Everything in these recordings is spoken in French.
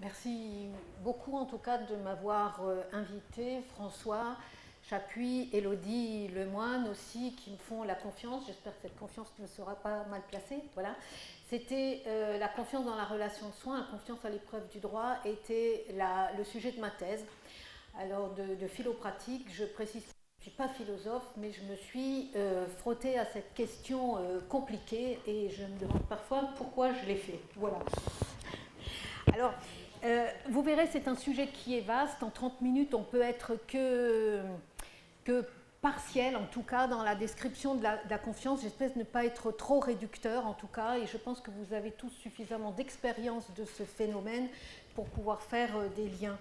merci beaucoup en tout cas de m'avoir invité, François. J'appuie Elodie Lemoine aussi qui me font la confiance. J'espère que cette confiance ne sera pas mal placée. Voilà. C'était euh, la confiance dans la relation de soins, la confiance à l'épreuve du droit était le sujet de ma thèse. Alors de, de philopratique, je précise que je ne suis pas philosophe, mais je me suis euh, frottée à cette question euh, compliquée et je me demande parfois pourquoi je l'ai fait. Voilà. Alors, vous verrez, c'est un sujet qui est vaste. En 30 minutes, on peut être que que partiel, en tout cas, dans la description de la, confiance. J'espère ne pas être trop réducteur, en tout cas, et je pense que vous avez tous suffisamment d'expérience de ce phénomène pour pouvoir faire euh, des liens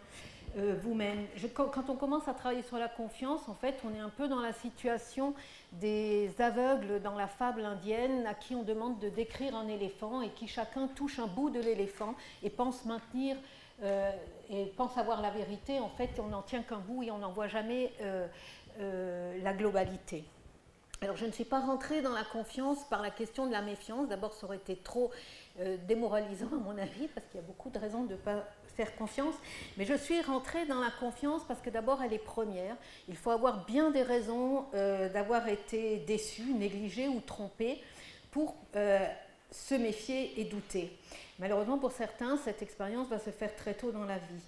euh, vous-même. Quand on commence à travailler sur la confiance, en fait, on est un peu dans la situation des aveugles dans la fable indienne à qui on demande de décrire un éléphant et qui chacun touche un bout de l'éléphant et pense maintenir euh, et pense avoir la vérité. En fait, on n'en tient qu'un bout et on n'en voit jamais euh, la globalité. Alors je ne suis pas rentrée dans la confiance par la question de la méfiance. D'abord, ça aurait été trop démoralisant à mon avis, parce qu'il y a beaucoup de raisons de ne pas faire confiance. Mais je suis rentrée dans la confiance parce que d'abord, elle est première. Il faut avoir bien des raisons euh, d'avoir été déçu, négligé ou trompé pour se méfier et douter. Malheureusement, pour certains, cette expérience va se faire très tôt dans la vie.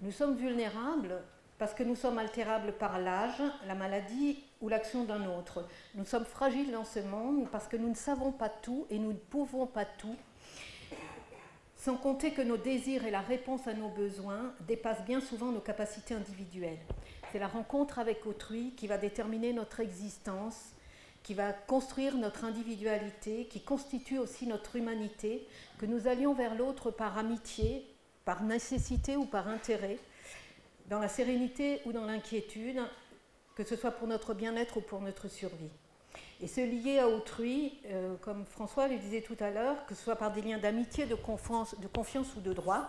Nous sommes vulnérables parce que nous sommes altérables par l'âge, la maladie ou l'action d'un autre. Nous sommes fragiles dans ce monde parce que nous ne savons pas tout et nous ne pouvons pas tout, sans compter que nos désirs et la réponse à nos besoins dépassent bien souvent nos capacités individuelles. C'est la rencontre avec autrui qui va déterminer notre existence, qui va construire notre individualité, qui constitue aussi notre humanité, que nous allions vers l'autre par amitié, par nécessité ou par intérêt, dans la sérénité ou dans l'inquiétude, que ce soit pour notre bien-être ou pour notre survie. Et se lier à autrui, euh, comme François le disait tout à l'heure, que ce soit par des liens d'amitié, de confiance, ou de droit,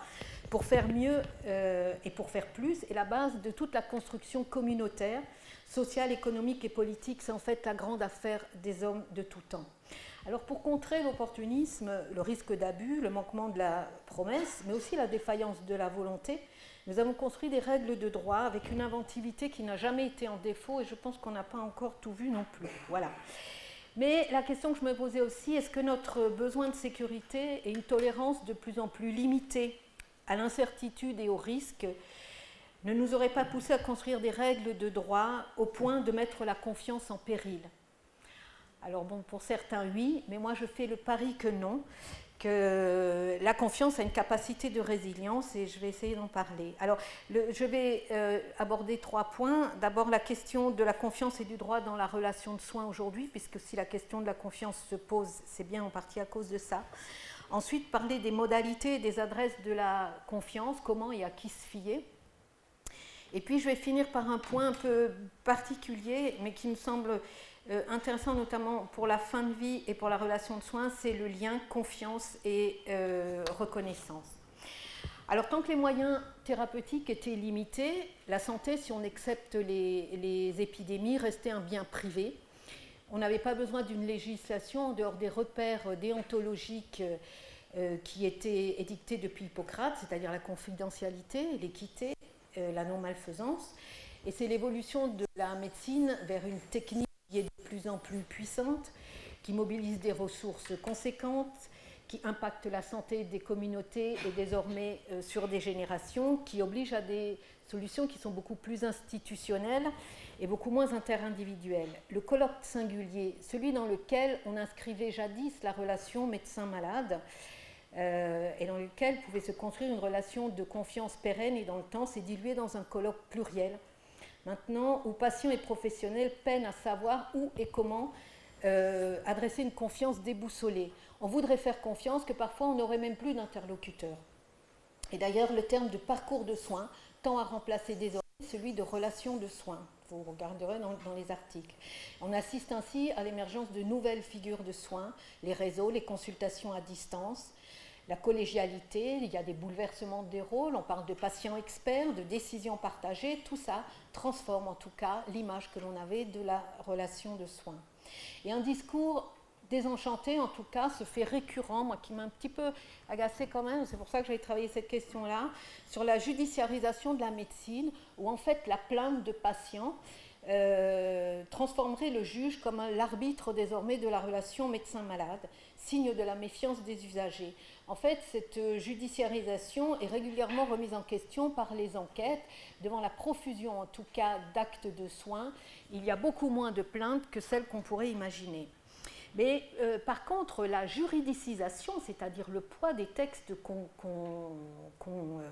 pour faire mieux euh, et pour faire plus, est la base de toute la construction communautaire, sociale, économique et politique. C'est en fait la grande affaire des hommes de tout temps. Alors pour contrer l'opportunisme, le risque d'abus, le manquement de la promesse, mais aussi la défaillance de la volonté, nous avons construit des règles de droit avec une inventivité qui n'a jamais été en défaut et je pense qu'on n'a pas encore tout vu non plus. Voilà. Mais la question que je me posais aussi, est-ce que notre besoin de sécurité et une tolérance de plus en plus limitée à l'incertitude et au risque ne nous auraient pas poussé à construire des règles de droit au point de mettre la confiance en péril? Alors bon, pour certains, oui, mais moi je fais le pari que non, que la confiance a une capacité de résilience et je vais essayer d'en parler. Alors, je vais euh, aborder trois points. D'abord, la question de la confiance et du droit dans la relation de soins aujourd'hui, puisque si la question de la confiance se pose, c'est bien en partie à cause de ça. Ensuite, parler des modalités et des adresses de la confiance, comment et à qui se fier. Et puis, je vais finir par un point un peu particulier, mais qui me semble euh, intéressant notamment pour la fin de vie et pour la relation de soins, c'est le lien confiance et euh, reconnaissance. Alors tant que les moyens thérapeutiques étaient limités, la santé, si on accepte les, épidémies, restait un bien privé. On n'avait pas besoin d'une législation en dehors des repères déontologiques euh, qui étaient édictés depuis Hippocrate, c'est-à-dire la confidentialité, l'équité, la non-malfaisance. Et c'est l'évolution de la médecine vers une technique qui est de plus en plus puissante, qui mobilise des ressources conséquentes, qui impacte la santé des communautés et désormais euh, sur des générations, qui oblige à des solutions qui sont beaucoup plus institutionnelles et beaucoup moins interindividuelles. Le colloque singulier, celui dans lequel on inscrivait jadis la relation médecin-malade, euh, et dans lequel pouvait se construire une relation de confiance pérenne et dans le temps, s'est dilué dans un colloque pluriel maintenant où patients et professionnels peinent à savoir où et comment euh, adresser une confiance déboussolée. On voudrait faire confiance que parfois on n'aurait même plus d'interlocuteur. Et d'ailleurs, le terme de parcours de soins tend à remplacer désormais celui de relation de soins. Vous regarderez dans, dans les articles. On assiste ainsi à l'émergence de nouvelles figures de soins, les réseaux, les consultations à distance, la collégialité, il y a des bouleversements des rôles, on parle de patients experts, de décisions partagées, tout ça transforme en tout cas l'image que l'on avait de la relation de soins. Et un discours désenchanté, en tout cas, ce fait récurrent, moi qui m'a un petit peu agacé quand même, c'est pour ça que j'avais travaillé cette question-là, sur la judiciarisation de la médecine, où en fait la plainte de patients euh, transformerait le juge comme l'arbitre désormais de la relation médecin-malade, signe de la méfiance des usagers. En fait, cette judiciarisation est régulièrement remise en question par les enquêtes. Devant la profusion, en tout cas, d'actes de soins, il y a beaucoup moins de plaintes que celles qu'on pourrait imaginer. Mais euh, par contre, la juridicisation, c'est-à-dire le poids des textes qu'on euh,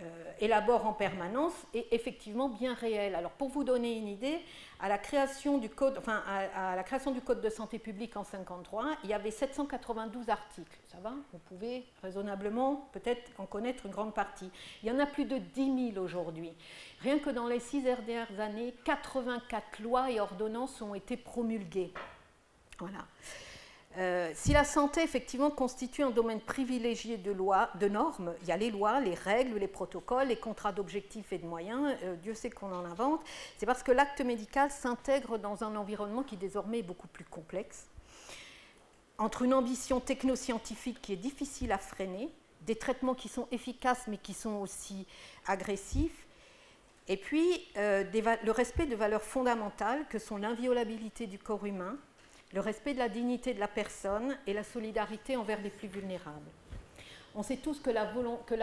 euh, élabore en permanence, est effectivement bien réel. Alors, pour vous donner une idée, à la création du code, enfin, à, la création du code de santé publique en 53, il y avait 792 articles. Ça va Vous pouvez raisonnablement peut-être en connaître une grande partie. Il y en a plus de 10 000 aujourd'hui. Rien que dans les six dernières années, 84 lois et ordonnances ont été promulguées. Voilà. Euh, si la santé effectivement constitue un domaine privilégié de, lois, de normes, il y a les lois, les règles, les protocoles, les contrats d'objectifs et de moyens, euh, Dieu sait qu'on en invente, c'est parce que l'acte médical s'intègre dans un environnement qui désormais est beaucoup plus complexe, entre une ambition technoscientifique qui est difficile à freiner, des traitements qui sont efficaces mais qui sont aussi agressifs, et puis euh, le respect de valeurs fondamentales que sont l'inviolabilité du corps humain, le respect de la dignité de la personne et la solidarité envers les plus vulnérables. On sait tous que la,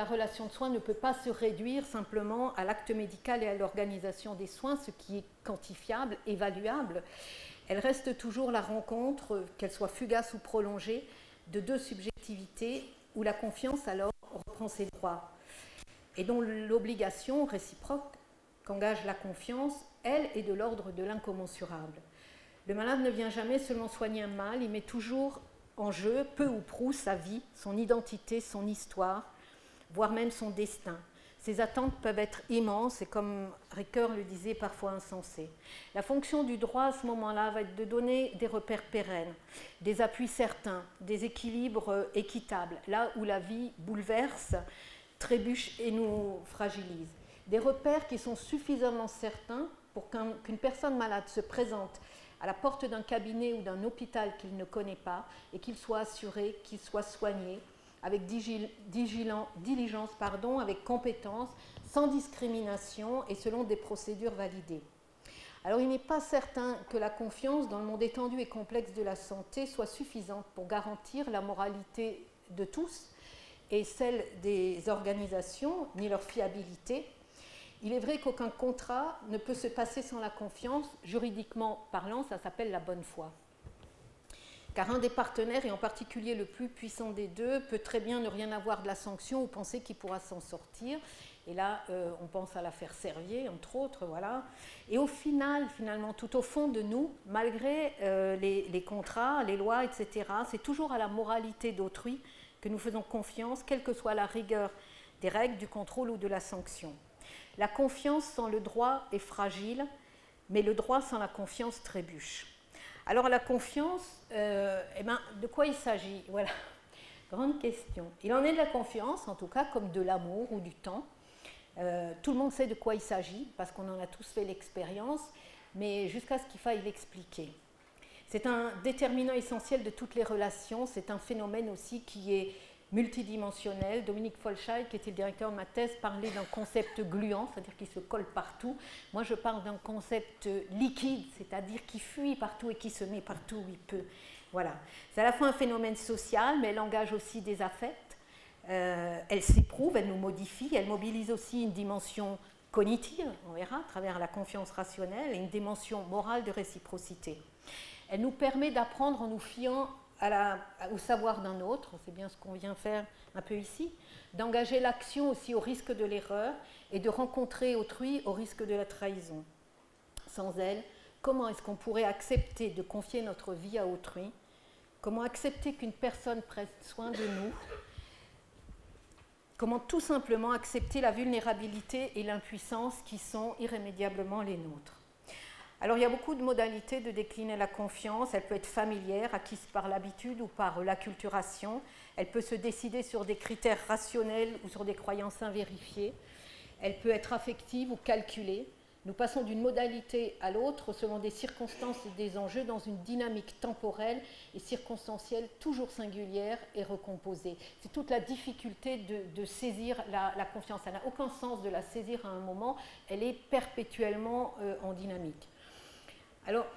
relation de soins ne peut pas se réduire simplement à l'acte médical et à l'organisation des soins, ce qui est quantifiable, évaluable. Elle reste toujours la rencontre, qu'elle soit fugace ou prolongée, de deux subjectivités où la confiance alors reprend ses droits et dont l'obligation réciproque qu'engage la confiance, elle, est de l'ordre de l'incommensurable. Le malade ne vient jamais seulement soigner un mal, il met toujours en jeu, peu ou prou, sa vie, son identité, son histoire, voire même son destin. Ses attentes peuvent être immenses et, comme Ricoeur le disait, parfois insensées. La fonction du droit à ce moment-là va être de donner des repères pérennes, des appuis certains, des équilibres équitables, là où la vie bouleverse, trébuche et nous fragilise. Des repères qui sont suffisamment certains pour qu'une personne malade se présente à la porte d'un cabinet ou d'un hôpital qu'il ne connaît pas et qu'il soit assuré, qu'il soit soigné avec diligence, pardon, avec compétence, sans discrimination et selon des procédures validées. Alors il n'est pas certain que la confiance dans le monde étendu et complexe de la santé soit suffisante pour garantir la moralité de tous et celle des organisations, ni leur fiabilité, il est vrai qu'aucun contrat ne peut se passer sans la confiance. Juridiquement parlant, ça s'appelle la bonne foi. Car un des partenaires, et en particulier le plus puissant des deux, peut très bien ne rien avoir de la sanction ou penser qu'il pourra s'en sortir. Et là, euh, on pense à l'affaire Servier, entre autres, voilà. Et au final, finalement, tout au fond de nous, malgré euh, les, contrats, les lois, etc., c'est toujours à la moralité d'autrui que nous faisons confiance, quelle que soit la rigueur des règles, du contrôle ou de la sanction. La confiance sans le droit est fragile, mais le droit sans la confiance trébuche. Alors la confiance, euh, eh ben, de quoi il s'agit? Voilà, grande question. Il en est de la confiance, en tout cas, comme de l'amour ou du temps. Euh, tout le monde sait de quoi il s'agit, parce qu'on en a tous fait l'expérience, mais jusqu'à ce qu'il faille l'expliquer. C'est un déterminant essentiel de toutes les relations, c'est un phénomène aussi qui est multidimensionnel. Dominique Folscheid, qui était le directeur de ma thèse, parlait d'un concept gluant, c'est-à-dire qui se colle partout. Moi, je parle d'un concept liquide, c'est-à-dire qui fuit partout et qui se met partout où il peut. Voilà. C'est à la fois un phénomène social, mais elle engage aussi des affects. Euh, elle s'éprouve, elle nous modifie, elle mobilise aussi une dimension cognitive, on verra, à travers la confiance rationnelle, et une dimension morale de réciprocité. Elle nous permet d'apprendre en nous fiant au savoir d'un autre, c'est bien ce qu'on vient faire un peu ici, d'engager l'action aussi au risque de l'erreur et de rencontrer autrui au risque de la trahison. Sans elle, comment est-ce qu'on pourrait accepter de confier notre vie à autrui? Comment accepter qu'une personne prenne soin de nous? Comment tout simplement accepter la vulnérabilité et l'impuissance qui sont irrémédiablement les nôtres? Alors il y a beaucoup de modalités de décliner la confiance. Elle peut être familière, acquise par l'habitude ou par l'acculturation. Elle peut se décider sur des critères rationnels ou sur des croyances invérifiées. Elle peut être affective ou calculée, Nous passons d'une modalité à l'autre selon des circonstances et des enjeux dans une dynamique temporelle et circonstancielle toujours singulière et recomposée. C'est toute la difficulté de, saisir la, confiance. Ça n'a aucun sens de la saisir à un moment, elle est perpétuellement euh, en dynamique. Alors,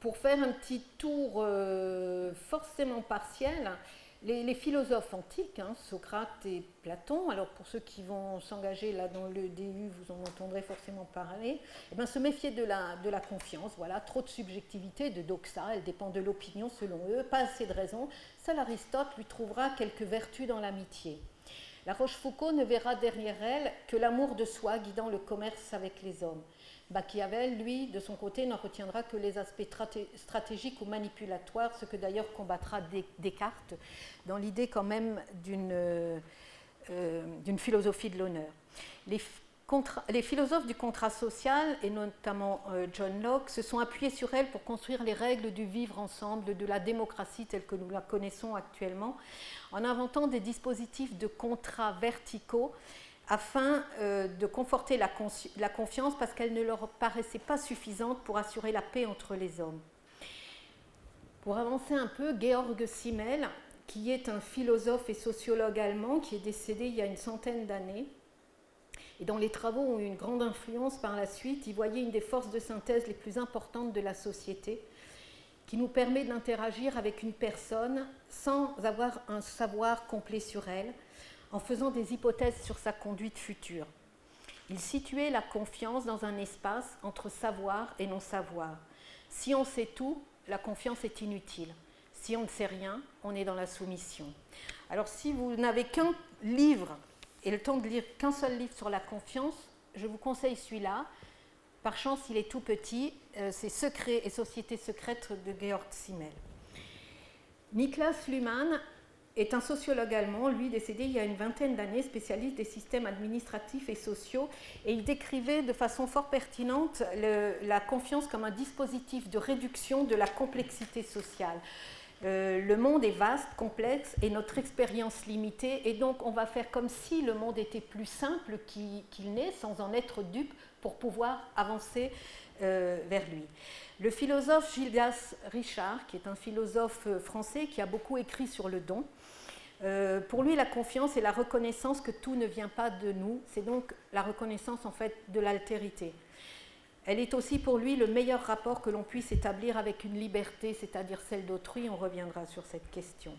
pour faire un petit tour euh, forcément partiel, les, philosophes antiques, hein, Socrate et Platon, alors pour ceux qui vont s'engager là dans le DU, vous en entendrez forcément parler, eh bien, se méfier de la, de la confiance, voilà, trop de subjectivité, de doxa, elle dépend de l'opinion selon eux, pas assez de raison. Seul Aristote lui trouvera quelques vertus dans l'amitié. La Rochefoucauld ne verra derrière elle que l'amour de soi guidant le commerce avec les hommes. Machiavel, lui, de son côté, n'en retiendra que les aspects stratégiques ou manipulatoires, ce que d'ailleurs combattra Descartes dans l'idée quand même d'une euh, philosophie de l'honneur. Les, philosophes du contrat social, et notamment euh, John Locke, se sont appuyés sur elle pour construire les règles du vivre ensemble, de la démocratie telle que nous la connaissons actuellement, en inventant des dispositifs de contrats verticaux afin euh, de conforter la, la confiance parce qu'elle ne leur paraissait pas suffisante pour assurer la paix entre les hommes. Pour avancer un peu, Georg Simmel, qui est un philosophe et sociologue allemand qui est décédé il y a une centaine d'années, et dont les travaux ont eu une grande influence par la suite, il voyait une des forces de synthèse les plus importantes de la société, qui nous permet d'interagir avec une personne sans avoir un savoir complet sur elle, en faisant des hypothèses sur sa conduite future. Il situait la confiance dans un espace entre savoir et non-savoir. Si on sait tout, la confiance est inutile. Si on ne sait rien, on est dans la soumission. Alors si vous n'avez qu'un livre et le temps de lire qu'un seul livre sur la confiance, je vous conseille celui-là. Par chance, il est tout petit. Euh, c'est Secrets et Sociétés secrètes de Georg Simmel. Niklas Luhmann est un sociologue allemand, lui décédé il y a une vingtaine d'années, spécialiste des systèmes administratifs et sociaux, et il décrivait de façon fort pertinente la confiance comme un dispositif de réduction de la complexité sociale. Euh, le monde est vaste, complexe et notre expérience limitée, et donc on va faire comme si le monde était plus simple qu'il n'est, sans en être dupe, pour pouvoir avancer euh, vers lui. Le philosophe Gildas Richard, qui est un philosophe français qui a beaucoup écrit sur le don, euh, pour lui, la confiance est la reconnaissance que tout ne vient pas de nous, c'est donc la reconnaissance en fait de l'altérité. Elle est aussi pour lui le meilleur rapport que l'on puisse établir avec une liberté, c'est-à-dire celle d'autrui. On reviendra sur cette question.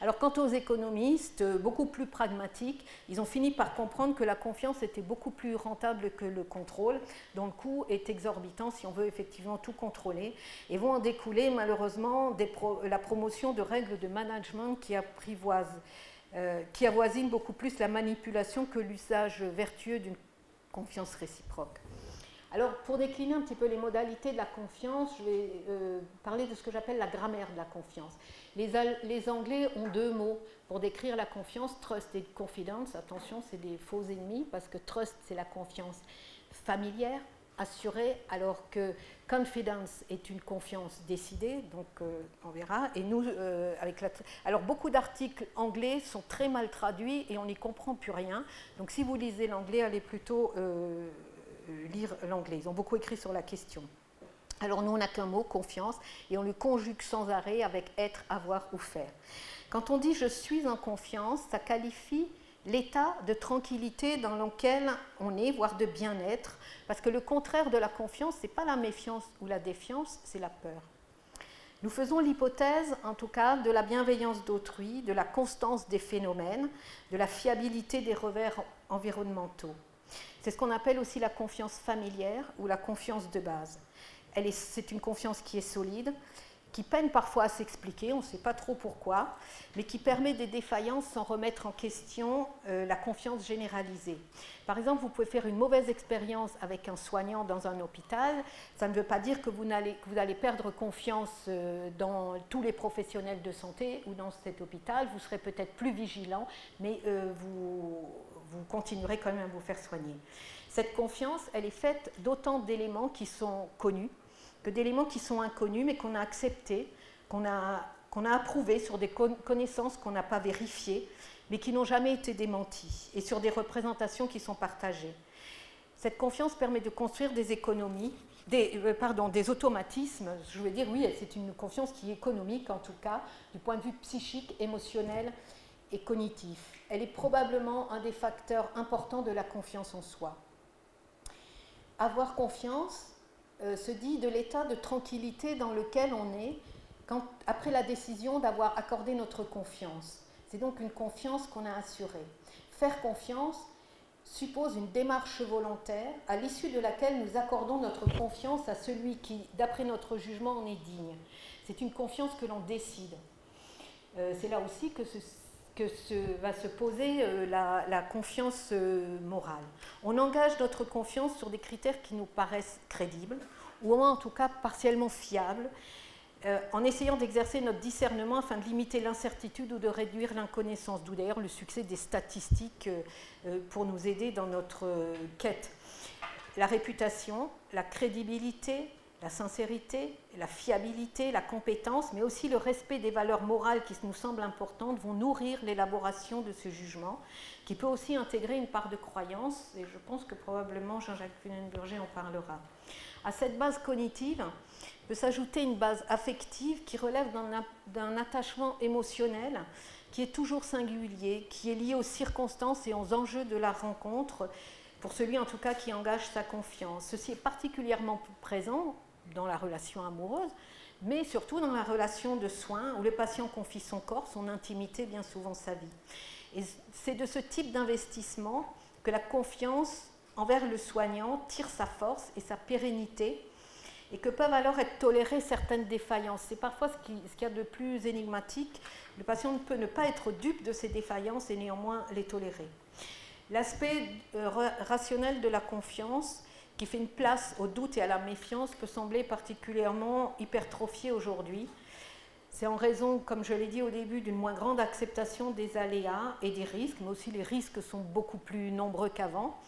Alors quant aux économistes, beaucoup plus pragmatiques, ils ont fini par comprendre que la confiance était beaucoup plus rentable que le contrôle, dont le coût est exorbitant si on veut effectivement tout contrôler, et vont en découler malheureusement la promotion de règles de management euh, qui avoisinent beaucoup plus la manipulation que l'usage vertueux d'une confiance réciproque. Alors, pour décliner un petit peu les modalités de la confiance, je vais euh, parler de ce que j'appelle la grammaire de la confiance. Les, Anglais ont deux mots pour décrire la confiance, trust et confidence. Attention, c'est des faux ennemis parce que trust, c'est la confiance familière, assurée, alors que confidence est une confiance décidée, donc euh, on verra. Et nous, euh, avec la alors beaucoup d'articles anglais sont très mal traduits et on n'y comprend plus rien. Donc si vous lisez l'anglais, allez plutôt lire l'anglais. Ils ont beaucoup écrit sur la question. Alors nous, on n'a qu'un mot, confiance, et on le conjugue sans arrêt avec être, avoir ou faire. Quand on dit je suis en confiance, ça qualifie l'état de tranquillité dans lequel on est, voire de bien-être, parce que le contraire de la confiance, ce n'est pas la méfiance ou la défiance, c'est la peur. Nous faisons l'hypothèse, en tout cas, de la bienveillance d'autrui, de la constance des phénomènes, de la fiabilité des revers environnementaux. C'est ce qu'on appelle aussi la confiance familière ou la confiance de base. C'est une confiance qui est solide, qui peine parfois à s'expliquer, on ne sait pas trop pourquoi, mais qui permet des défaillances sans remettre en question euh, la confiance généralisée. Par exemple, vous pouvez faire une mauvaise expérience avec un soignant dans un hôpital, ça ne veut pas dire que vous allez, perdre confiance euh, dans tous les professionnels de santé ou dans cet hôpital, vous serez peut-être plus vigilant, mais euh, vous vous continuerez quand même à vous faire soigner. Cette confiance, elle est faite d'autant d'éléments qui sont connus que d'éléments qui sont inconnus mais qu'on a acceptés, qu'on a, qu'on a approuvés sur des connaissances qu'on n'a pas vérifiées mais qui n'ont jamais été démenties et sur des représentations qui sont partagées. Cette confiance permet de construire des économies, des, euh, pardon, des automatismes. Je veux dire, oui, c'est une confiance qui est économique, en tout cas, du point de vue psychique, émotionnel et cognitif. Elle est probablement un des facteurs importants de la confiance en soi. Avoir confiance euh, se dit de l'état de tranquillité dans lequel on est après la décision d'avoir accordé notre confiance. C'est donc une confiance qu'on a assurée. Faire confiance, suppose une démarche volontaire à l'issue de laquelle nous accordons notre confiance à celui qui, d'après notre jugement, en est digne. C'est une confiance que l'on décide. Euh, c'est là aussi que, va se poser euh, la, confiance euh, morale. On engage notre confiance sur des critères qui nous paraissent crédibles, ou en tout cas partiellement fiables, euh, en essayant d'exercer notre discernement afin de limiter l'incertitude ou de réduire l'inconnaissance, d'où d'ailleurs le succès des statistiques pour nous aider dans notre quête. La réputation, la crédibilité, la sincérité, la fiabilité, la compétence, mais aussi le respect des valeurs morales qui nous semblent importantes vont nourrir l'élaboration de ce jugement, qui peut aussi intégrer une part de croyance, et je pense que probablement Jean-Jacques Funenburger en parlera. À cette base cognitive, peut s'ajouter une base affective qui relève d'un attachement émotionnel qui est toujours singulier, qui est lié aux circonstances et aux enjeux de la rencontre, pour celui en tout cas qui engage sa confiance. Ceci est particulièrement présent dans la relation amoureuse, mais surtout dans la relation de soins où le patient confie son corps, son intimité, bien souvent sa vie. Et c'est de ce type d'investissement que la confiance envers le soignant tire sa force et sa pérennité et que peuvent alors être tolérées certaines défaillances. C'est parfois ce qu'il y a de plus énigmatique. Le patient peut ne pas être dupe de ces défaillances et néanmoins les tolérer. L'aspect euh, rationnel de la confiance, qui fait une place au doute et à la méfiance, peut sembler particulièrement hypertrophié aujourd'hui. C'est en raison, comme je l'ai dit au début, d'une moins grande acceptation des aléas et des risques, mais aussi les risques sont beaucoup plus nombreux qu'avant,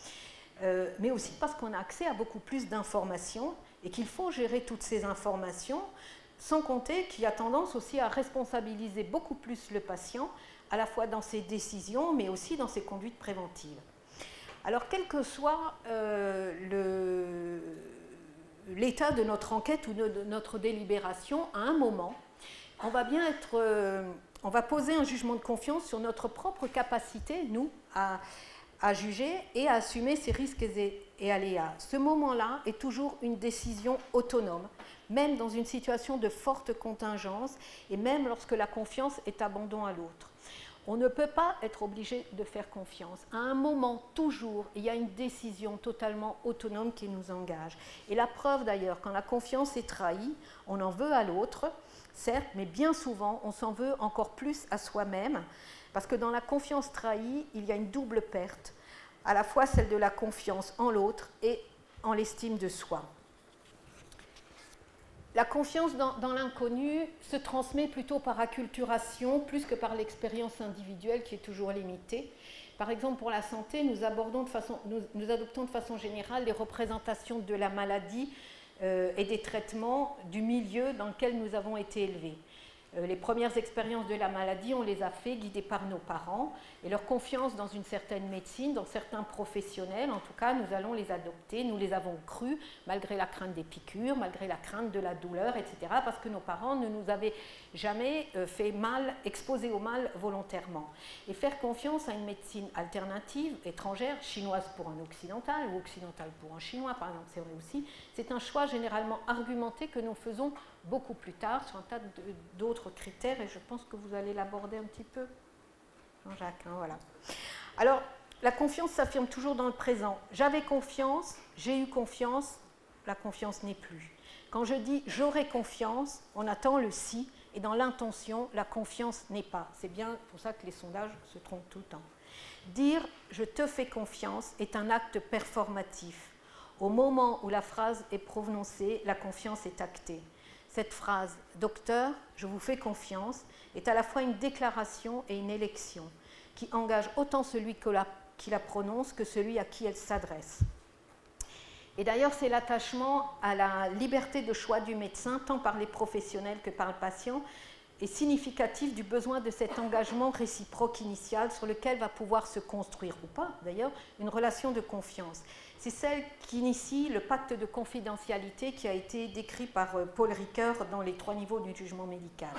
euh, mais aussi parce qu'on a accès à beaucoup plus d'informations et qu'il faut gérer toutes ces informations, sans compter qu'il y a tendance aussi à responsabiliser beaucoup plus le patient, à la fois dans ses décisions, mais aussi dans ses conduites préventives. Alors, quel que soit euh, l'état de notre enquête ou de notre délibération, à un moment, on va bien être, euh, on va poser un jugement de confiance sur notre propre capacité, nous, à, à juger et à assumer ces risques et, aléas. Ce moment-là est toujours une décision autonome, même dans une situation de forte contingence et même lorsque la confiance est abandon à l'autre. On ne peut pas être obligé de faire confiance. À un moment, toujours, il y a une décision totalement autonome qui nous engage. Et la preuve d'ailleurs, quand la confiance est trahie, on en veut à l'autre, certes, mais bien souvent, on s'en veut encore plus à soi-même parce que dans la confiance trahie, il y a une double perte, à la fois celle de la confiance en l'autre et en l'estime de soi. La confiance dans, l'inconnu se transmet plutôt par acculturation plus que par l'expérience individuelle qui est toujours limitée. Par exemple, pour la santé, nous, adoptons de façon générale les représentations de la maladie euh, et des traitements du milieu dans lequel nous avons été élevés. Euh, les premières expériences de la maladie, on les a fait guidées par nos parents et leur confiance dans une certaine médecine, dans certains professionnels, en tout cas, nous allons les adopter, nous les avons crus, malgré la crainte des piqûres, malgré la crainte de la douleur, etc., parce que nos parents ne nous avaient jamais euh, fait mal, exposé au mal volontairement. Et faire confiance à une médecine alternative, étrangère, chinoise pour un occidental ou occidental pour un chinois, par exemple, c'est aussi, c'est un choix généralement argumenté que nous faisons beaucoup plus tard sur un tas d'autres critères et je pense que vous allez l'aborder un petit peu. Jean-Jacques, hein, voilà. Alors, la confiance s'affirme toujours dans le présent. J'avais confiance, j'ai eu confiance, la confiance n'est plus. Quand je dis j'aurai confiance, on attend le si, et dans l'intention, la confiance n'est pas. C'est bien pour ça que les sondages se trompent tout le temps. Dire je te fais confiance est un acte performatif. Au moment où la phrase est prononcée, la confiance est actée. Cette phrase Docteur, je vous fais confiance est à la fois une déclaration et une élection qui engage autant celui qui la prononce que celui à qui elle s'adresse. Et d'ailleurs, c'est l'attachement à la liberté de choix du médecin, tant par les professionnels que par le patient, est significatif du besoin de cet engagement réciproque initial sur lequel va pouvoir se construire, ou pas d'ailleurs, une relation de confiance. C'est celle qui initie le pacte de confidentialité qui a été décrit par euh, Paul Ricoeur dans les trois niveaux du jugement médical.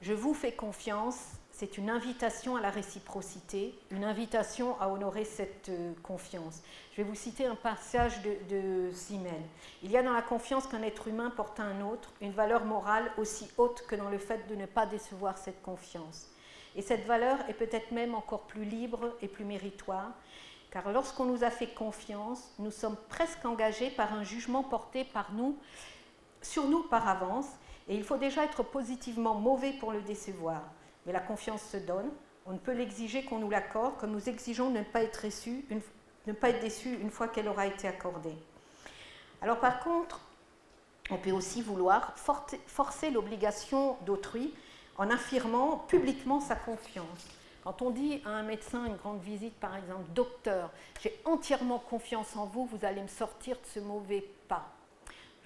Je vous fais confiance, c'est une invitation à la réciprocité, une invitation à honorer cette euh, confiance. Je vais vous citer un passage de, de Simmel. Il y a dans la confiance qu'un être humain porte à un autre une valeur morale aussi haute que dans le fait de ne pas décevoir cette confiance. Et cette valeur est peut-être même encore plus libre et plus méritoire, car lorsqu'on nous a fait confiance, nous sommes presque engagés par un jugement porté par nous, sur nous par avance, et il faut déjà être positivement mauvais pour le décevoir. Mais la confiance se donne, on ne peut l'exiger qu'on nous l'accorde, comme nous exigeons de ne pas être, déçus une, fois qu'elle aura été accordée. Alors par contre, on peut aussi vouloir forcer l'obligation d'autrui en affirmant publiquement sa confiance. Quand on dit à un médecin, une grande visite par exemple, docteur, j'ai entièrement confiance en vous, vous allez me sortir de ce mauvais pas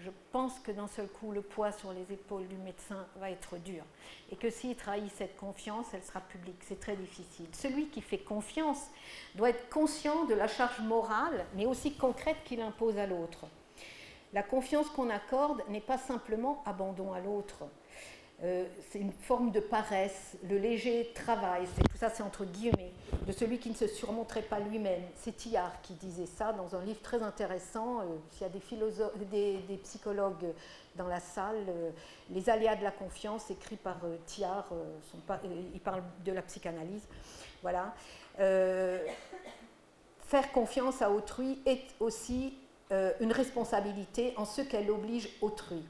je pense que d'un seul coup, le poids sur les épaules du médecin va être dur. Et que s'il trahit cette confiance, elle sera publique. C'est très difficile. Celui qui fait confiance doit être conscient de la charge morale, mais aussi concrète qu'il impose à l'autre. La confiance qu'on accorde n'est pas simplement abandon à l'autre. Euh, c'est une forme de paresse, le léger travail, tout ça c'est entre guillemets, de celui qui ne se surmonterait pas lui-même. C'est Tillard qui disait ça dans un livre très intéressant. Euh, s'il y a des, philosophes, des, psychologues dans la salle, euh, Les aléas de la confiance, écrit par Tillard, il parle de la psychanalyse. Voilà. faire confiance à autrui est aussi une responsabilité en ce qu'elle oblige autrui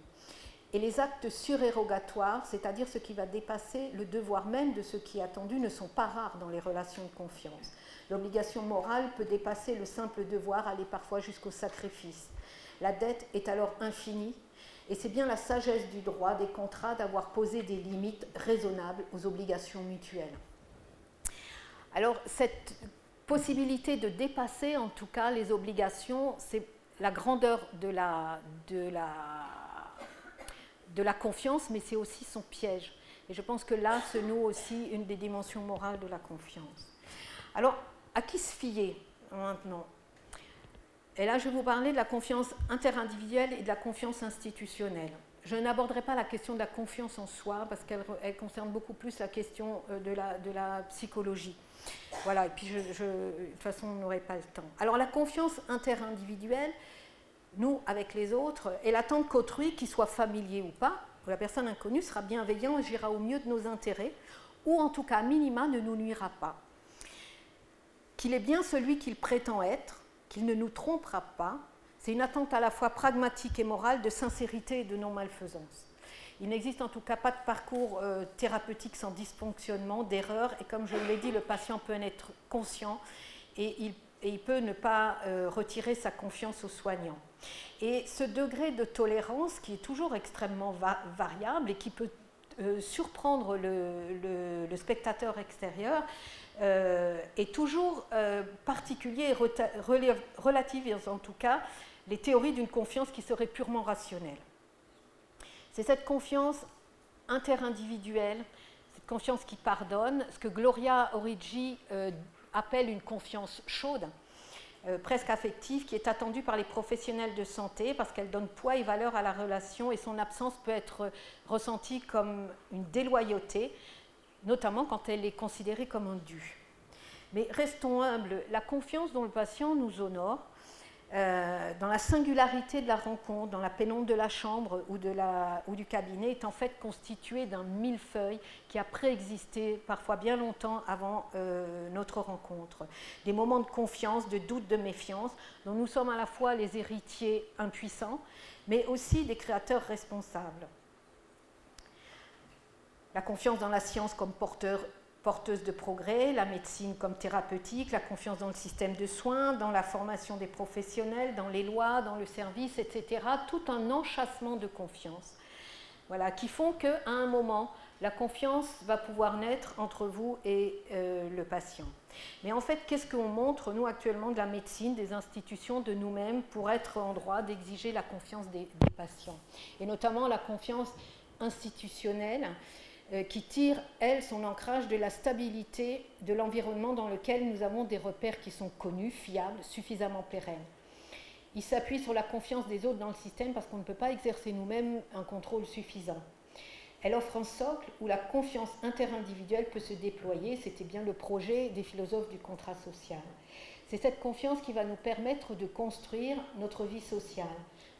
et les actes surérogatoires, c'est-à-dire ce qui va dépasser le devoir même de ce qui est attendu, ne sont pas rares dans les relations de confiance. L'obligation morale peut dépasser le simple devoir, aller parfois jusqu'au sacrifice. La dette est alors infinie, et c'est bien la sagesse du droit des contrats d'avoir posé des limites raisonnables aux obligations mutuelles. Alors cette possibilité de dépasser en tout cas les obligations, c'est la grandeur de la, de la de la confiance, mais c'est aussi son piège. Et je pense que là se noue aussi une des dimensions morales de la confiance. Alors, à qui se fier maintenant? Et là, je vais vous parler de la confiance interindividuelle et de la confiance institutionnelle. Je n'aborderai pas la question de la confiance en soi, parce qu'elle concerne beaucoup plus la question euh, de la, psychologie. Voilà, et puis je, de toute façon, on n'aurait pas le temps. Alors, la confiance interindividuelle, nous avec les autres, et l'attente qu'autrui, qu'il soit familier ou pas, ou la personne inconnue, sera bienveillant et gérera au mieux de nos intérêts, ou en tout cas, minima, ne nous nuira pas. Qu'il est bien celui qu'il prétend être, qu'il ne nous trompera pas, c'est une attente à la fois pragmatique et morale de sincérité et de non-malfaisance. Il n'existe en tout cas pas de parcours euh, thérapeutique sans dysfonctionnement, d'erreur, et comme je l'ai dit, le patient peut en être conscient et il, et il peut ne pas euh, retirer sa confiance aux soignants. Et ce degré de tolérance qui est toujours extrêmement variable et qui peut euh, surprendre le, spectateur extérieur euh, est toujours euh, particulier et relative en tout cas les théories d'une confiance qui serait purement rationnelle. C'est cette confiance interindividuelle, cette confiance qui pardonne, ce que Gloria Origi appelle une confiance chaude, euh, presque affective qui est attendue par les professionnels de santé parce qu'elle donne poids et valeur à la relation et son absence peut être ressentie comme une déloyauté, notamment quand elle est considérée comme un dû. Mais restons humbles, la confiance dont le patient nous honore euh, dans la singularité de la rencontre, dans la pénombre de la chambre ou, de la, ou du cabinet, est en fait constitué d'un millefeuille qui a préexisté parfois bien longtemps avant euh, notre rencontre. Des moments de confiance, de doute, de méfiance, dont nous sommes à la fois les héritiers impuissants, mais aussi des créateurs responsables. La confiance dans la science comme porteur porteuse de progrès, la médecine comme thérapeutique, la confiance dans le système de soins, dans la formation des professionnels, dans les lois, dans le service, etc. Tout un enchâssement de confiance. Voilà, qui font qu'à un moment, la confiance va pouvoir naître entre vous et euh, le patient. Mais en fait, qu'est-ce qu'on montre, nous, actuellement, de la médecine, des institutions, de nous-mêmes, pour être en droit d'exiger la confiance des, patients? Et notamment la confiance institutionnelle qui tire, elle, son ancrage de la stabilité de l'environnement dans lequel nous avons des repères qui sont connus, fiables, suffisamment pérennes. Il s'appuie sur la confiance des autres dans le système parce qu'on ne peut pas exercer nous-mêmes un contrôle suffisant. Elle offre un socle où la confiance interindividuelle peut se déployer. C'était bien le projet des philosophes du contrat social. C'est cette confiance qui va nous permettre de construire notre vie sociale.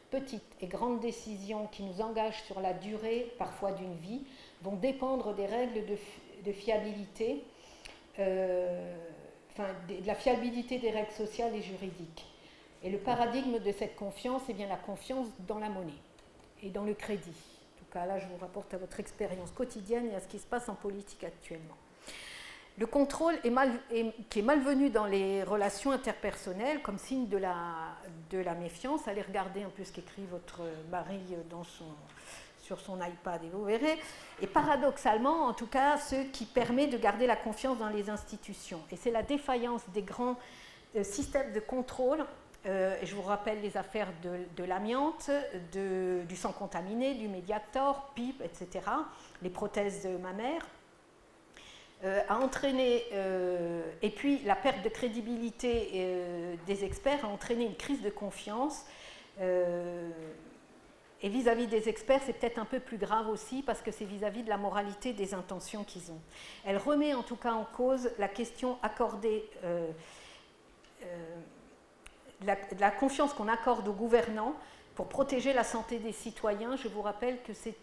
Petites et grandes décisions qui nous engagent sur la durée, parfois d'une vie, vont dépendre des règles de, fiabilité, euh, de la fiabilité des règles sociales et juridiques. Et le paradigme de cette confiance est bien la confiance dans la monnaie et dans le crédit. En tout cas, là, je vous rapporte à votre expérience quotidienne et à ce qui se passe en politique actuellement. Le contrôle est mal, qui est malvenu dans les relations interpersonnelles comme signe de la, de la méfiance. Allez regarder un peu ce qu'écrit votre mari dans son, sur son iPad et vous verrez. Et paradoxalement, en tout cas, ce qui permet de garder la confiance dans les institutions. Et c'est la défaillance des grands euh, systèmes de contrôle. Euh, je vous rappelle les affaires de, l'amiante, du sang contaminé, du Mediator, PIP, etc., les prothèses mammaires, euh, a entraîné, et puis la perte de crédibilité des experts a entraîné une crise de confiance et vis-à-vis des experts, c'est peut-être un peu plus grave aussi parce que c'est vis-à-vis de la moralité des intentions qu'ils ont. Elle remet en tout cas en cause la question accordée, euh, euh, la, confiance qu'on accorde aux gouvernants pour protéger la santé des citoyens. Je vous rappelle que c'est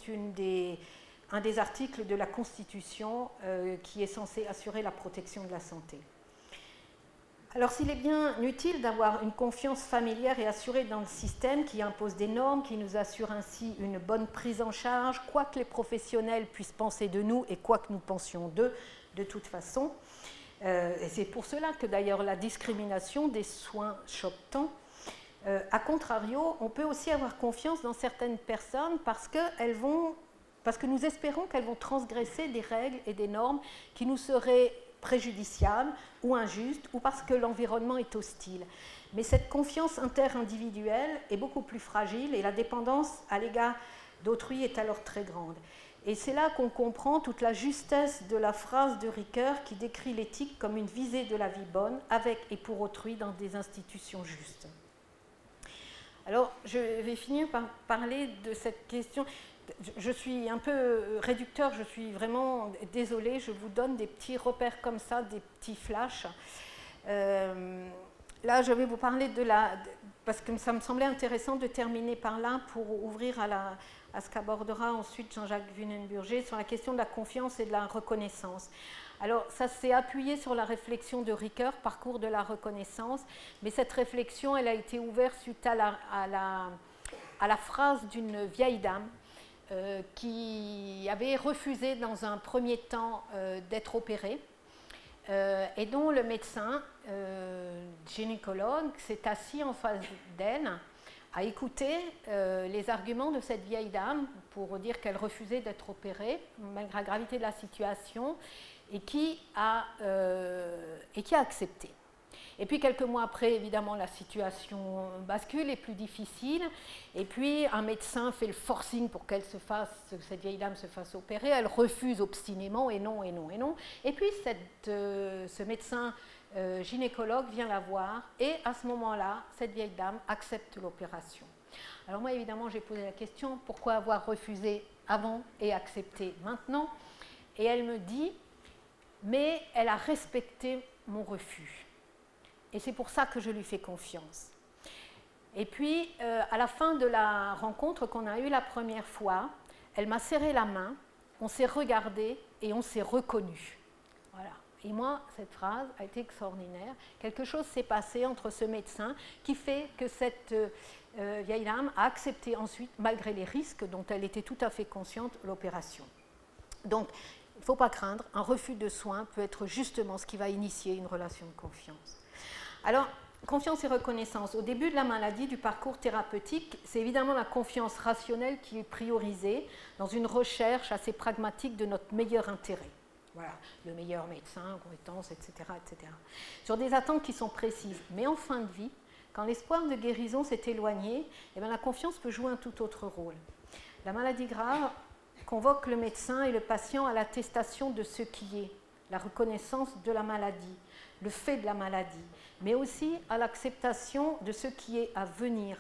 un des articles de la Constitution euh, qui est censé assurer la protection de la santé. Alors s'il est bien utile d'avoir une confiance familière et assurée dans le système qui impose des normes, qui nous assure ainsi une bonne prise en charge, quoi que les professionnels puissent penser de nous et quoi que nous pensions d'eux, de toute façon. Euh, et c'est pour cela que d'ailleurs la discrimination des soins choque tant. Euh, a contrario, on peut aussi avoir confiance dans certaines personnes parce que, parce que nous espérons qu'elles vont transgresser des règles et des normes qui nous seraient préjudiciable ou injuste ou parce que l'environnement est hostile. Mais cette confiance interindividuelle est beaucoup plus fragile et la dépendance à l'égard d'autrui est alors très grande. Et c'est là qu'on comprend toute la justesse de la phrase de Ricoeur qui décrit l'éthique comme une visée de la vie bonne avec et pour autrui dans des institutions justes. Alors, je vais finir par parler de cette question je suis un peu réducteur, je suis vraiment désolée, je vous donne des petits repères comme ça, des petits flashs. Euh, là, je vais vous parler de la... Parce que ça me semblait intéressant de terminer par là pour ouvrir à, la, à ce qu'abordera ensuite Jean-Jacques Vunenburger sur la question de la confiance et de la reconnaissance. Alors, ça s'est appuyé sur la réflexion de Ricoeur, parcours de la reconnaissance, mais cette réflexion, elle a été ouverte suite à la, à la, à la phrase d'une vieille dame euh, qui avait refusé dans un premier temps euh, d'être opéré euh, et dont le médecin gynécologue s'est assis en face d'elle, a écouté les arguments de cette vieille dame pour dire qu'elle refusait d'être opérée malgré la gravité de la situation et qui a accepté. Et puis quelques mois après, évidemment, la situation bascule, est plus difficile. Et puis un médecin fait le forcing pour qu'elle se fasse, cette vieille dame se fasse opérer. Elle refuse obstinément et non, et non, et non. Et puis euh, ce médecin euh, gynécologue vient la voir et à ce moment-là, cette vieille dame accepte l'opération. Alors moi, évidemment, j'ai posé la question, pourquoi avoir refusé avant et accepté maintenant? Et elle me dit, mais elle a respecté mon refus. Et c'est pour ça que je lui fais confiance. Et puis, euh, à la fin de la rencontre qu'on a eue la première fois, elle m'a serré la main, on s'est regardé et on s'est reconnu. Voilà. Et moi, cette phrase a été extraordinaire. Quelque chose s'est passé entre ce médecin qui fait que cette euh, vieille dame a accepté ensuite, malgré les risques dont elle était tout à fait consciente, l'opération. Donc, il ne faut pas craindre, un refus de soins peut être justement ce qui va initier une relation de confiance. Alors, confiance et reconnaissance. Au début de la maladie, du parcours thérapeutique, c'est évidemment la confiance rationnelle qui est priorisée dans une recherche assez pragmatique de notre meilleur intérêt. Voilà, le meilleur médecin, compétence, etc., etc. Sur des attentes qui sont précises. Mais en fin de vie, quand l'espoir de guérison s'est éloigné, eh bien, la confiance peut jouer un tout autre rôle. La maladie grave convoque le médecin et le patient à l'attestation de ce qui est, la reconnaissance de la maladie, le fait de la maladie, mais aussi à l'acceptation de ce qui est à venir,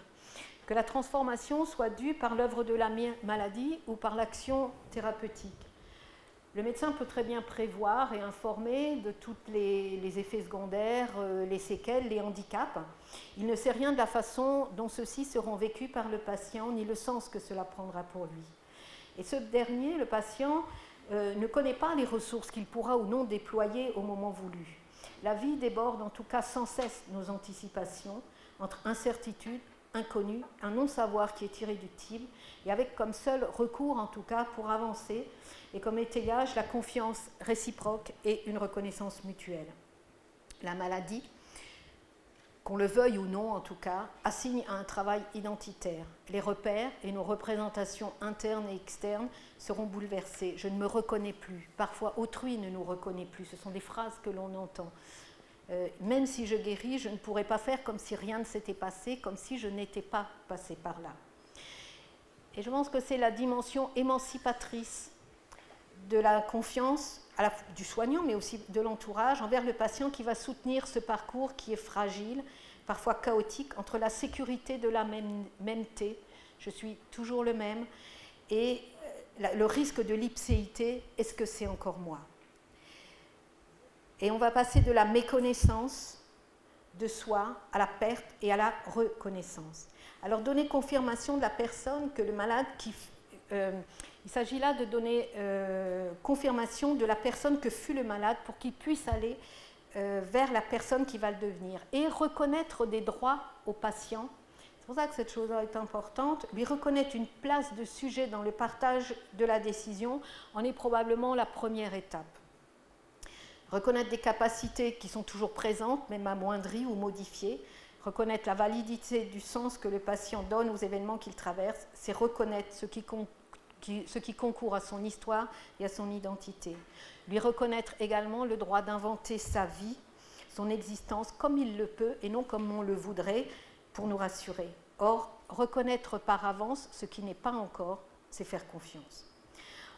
que la transformation soit due par l'œuvre de la maladie ou par l'action thérapeutique. Le médecin peut très bien prévoir et informer de tous les, effets secondaires, euh, les séquelles, les handicaps. Il ne sait rien de la façon dont ceux-ci seront vécus par le patient, ni le sens que cela prendra pour lui. Et ce dernier, le patient, euh, ne connaît pas les ressources qu'il pourra ou non déployer au moment voulu. La vie déborde en tout cas sans cesse nos anticipations entre incertitude, inconnu, un non-savoir qui est irréductible, et avec comme seul recours en tout cas pour avancer, et comme étayage la confiance réciproque et une reconnaissance mutuelle. La maladie, qu'on le veuille ou non en tout cas, assigne à un travail identitaire. Les repères et nos représentations internes et externes seront bouleversés. Je ne me reconnais plus. Parfois, autrui ne nous reconnaît plus. Ce sont des phrases que l'on entend. Euh, même si je guéris, je ne pourrais pas faire comme si rien ne s'était passé, comme si je n'étais pas passé par là. Et je pense que c'est la dimension émancipatrice de la confiance du soignant, mais aussi de l'entourage envers le patient qui va soutenir ce parcours qui est fragile, parfois chaotique, entre la sécurité de la même, mêmeté, je suis toujours le même, et euh, le risque de l'ipséité, est-ce que c'est encore moi? Et on va passer de la méconnaissance de soi à la perte et à la reconnaissance. Alors donner confirmation de la personne que le malade qui... Euh, il s'agit là de donner euh, confirmation de la personne que fut le malade pour qu'il puisse aller euh, vers la personne qui va le devenir et reconnaître des droits au patient. C'est pour ça que cette chose-là est importante. Lui reconnaître une place de sujet dans le partage de la décision en est probablement la première étape. Reconnaître des capacités qui sont toujours présentes, même amoindries ou modifiées. Reconnaître la validité du sens que le patient donne aux événements qu'il traverse, c'est reconnaître ce qui compte ce qui concourt à son histoire et à son identité. Lui reconnaître également le droit d'inventer sa vie, son existence comme il le peut et non comme on le voudrait pour nous rassurer. Or, reconnaître par avance ce qui n'est pas encore, c'est faire confiance.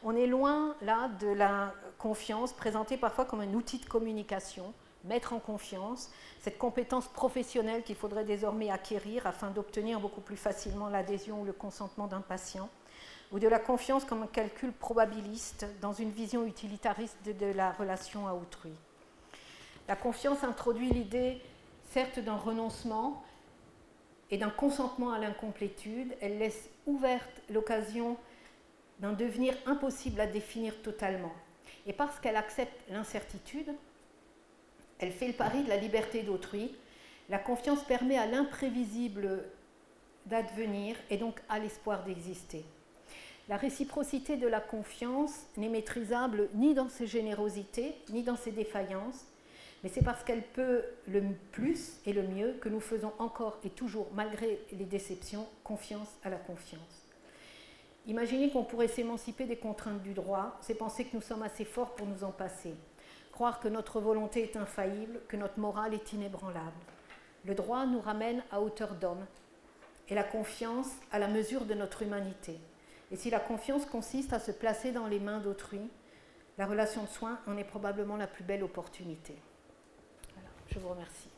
On est loin là de la confiance présentée parfois comme un outil de communication, mettre en confiance, cette compétence professionnelle qu'il faudrait désormais acquérir afin d'obtenir beaucoup plus facilement l'adhésion ou le consentement d'un patient ou de la confiance comme un calcul probabiliste dans une vision utilitariste de, la relation à autrui. La confiance introduit l'idée, certes, d'un renoncement et d'un consentement à l'incomplétude. Elle laisse ouverte l'occasion d'un devenir impossible à définir totalement. Et parce qu'elle accepte l'incertitude, elle fait le pari de la liberté d'autrui. La confiance permet à l'imprévisible d'advenir et donc à l'espoir d'exister. La réciprocité de la confiance n'est maîtrisable ni dans ses générosités, ni dans ses défaillances, mais c'est parce qu'elle peut le plus et le mieux que nous faisons encore et toujours, malgré les déceptions, confiance à la confiance. Imaginez qu'on pourrait s'émanciper des contraintes du droit, c'est penser que nous sommes assez forts pour nous en passer. Croire que notre volonté est infaillible, que notre morale est inébranlable. Le droit nous ramène à hauteur d'homme et la confiance à la mesure de notre humanité. Et si la confiance consiste à se placer dans les mains d'autrui, la relation de soins en est probablement la plus belle opportunité. Voilà, je vous remercie.